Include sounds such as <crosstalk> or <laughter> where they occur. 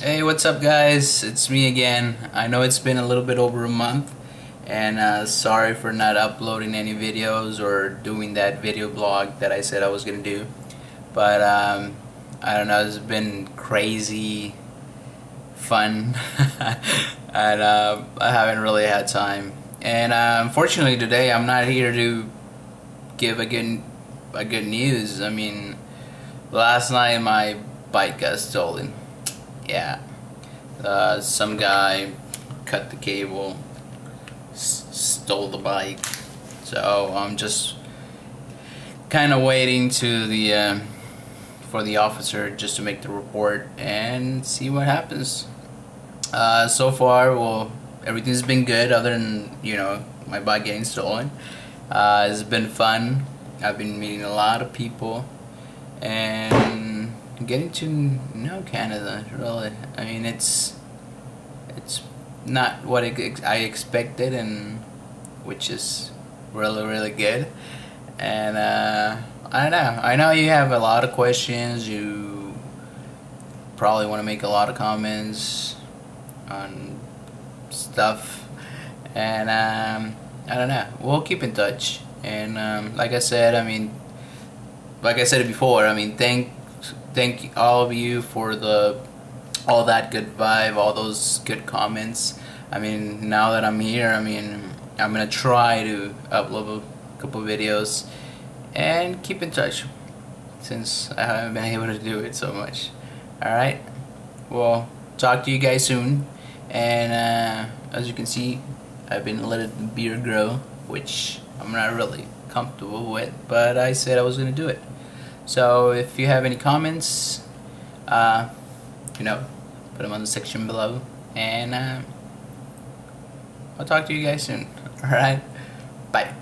Hey, what's up, guys? It's me again. I know it's been a little bit over a month, and uh, sorry for not uploading any videos or doing that video blog that I said I was gonna do. But um, I don't know, it's been crazy fun, <laughs> and uh, I haven't really had time. And uh, unfortunately, today I'm not here to give a good a good news. I mean, last night my bike got stolen yeah. Uh, some guy cut the cable, stole the bike. So I'm just kind of waiting to the uh, for the officer just to make the report and see what happens. Uh, so far, well, everything's been good other than you know my bike getting stolen. Uh, it's been fun. I've been meeting a lot of people and getting to know Canada really. I mean, it's it's not what I expected, and which is really really good. And uh, I don't know. I know you have a lot of questions. You probably want to make a lot of comments on stuff, and um, I don't know. We'll keep in touch. And um, like I said, I mean, like I said before, I mean, thank thank all of you for the all that good vibe, all those good comments. I mean, now that I'm here, I mean, I'm gonna try to upload a couple videos and keep in touch since I haven't been able to do it so much. Alright, well, talk to you guys soon. And uh, as you can see, I've been letting the beard grow, which I'm not really comfortable with, but I said I was gonna do it. So if you have any comments, uh, you know, put them on the section below. And uh, I'll talk to you guys soon. <laughs> Alright? Bye.